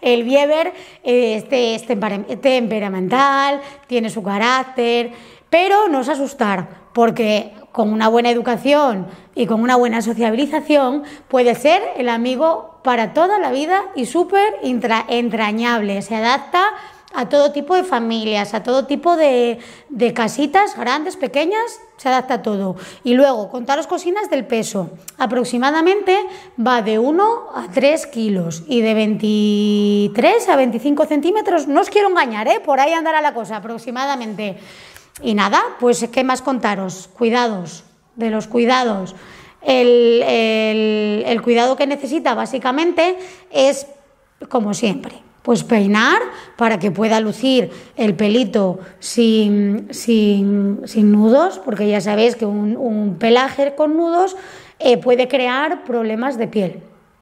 El Bieber este, es temperamental, tiene su carácter, pero no os asustar, porque con una buena educación y con una buena sociabilización puede ser el amigo para toda la vida y súper entrañable. Se adapta a todo tipo de familias, a todo tipo de, casitas, grandes, pequeñas, se adapta a todo. Y luego, contaros cocinas del peso. Aproximadamente va de 1 a 3 kilos y de 23 a 25 centímetros. No os quiero engañar, ¿eh? por ahí andará la cosa aproximadamente. Y nada, pues ¿qué más contaros? Cuidados, de los cuidados. El, el cuidado que necesita básicamente es, como siempre, pues peinar para que pueda lucir el pelito sin, sin, nudos, porque ya sabéis que un, pelaje con nudos eh, puede crear problemas de piel.